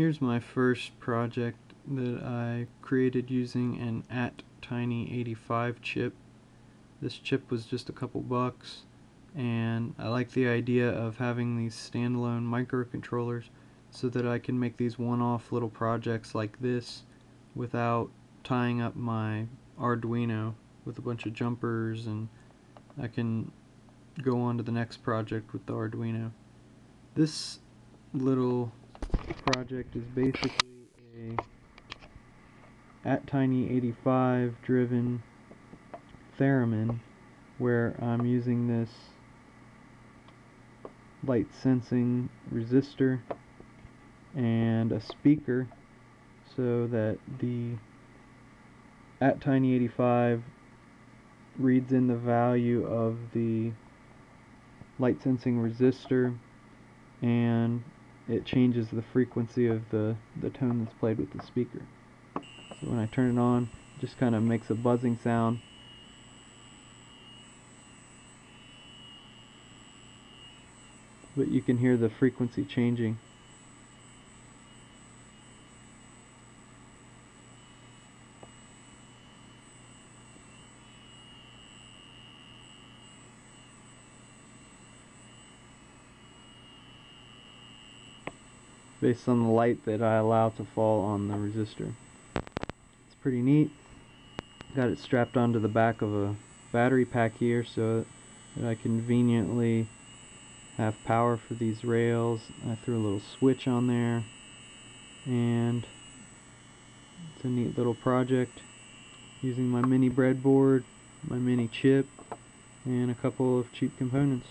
Here's my first project that I created using an ATtiny85 chip. This chip was just a couple bucks and I like the idea of having these standalone microcontrollers so that I can make these one-off little projects like this without tying up my Arduino with a bunch of jumpers and I can go on to the next project with the Arduino. This little project is basically a ATtiny85 driven theremin where I'm using this light sensing resistor and a speaker so that the ATtiny85 reads in the value of the light sensing resistor and it changes the frequency of the, the tone that's played with the speaker. So when I turn it on, it just kind of makes a buzzing sound. But you can hear the frequency changing. Based on the light that I allow to fall on the resistor. It's pretty neat. Got it strapped onto the back of a battery pack here so that I conveniently have power for these rails. I threw a little switch on there and it's a neat little project using my mini breadboard, my mini chip, and a couple of cheap components.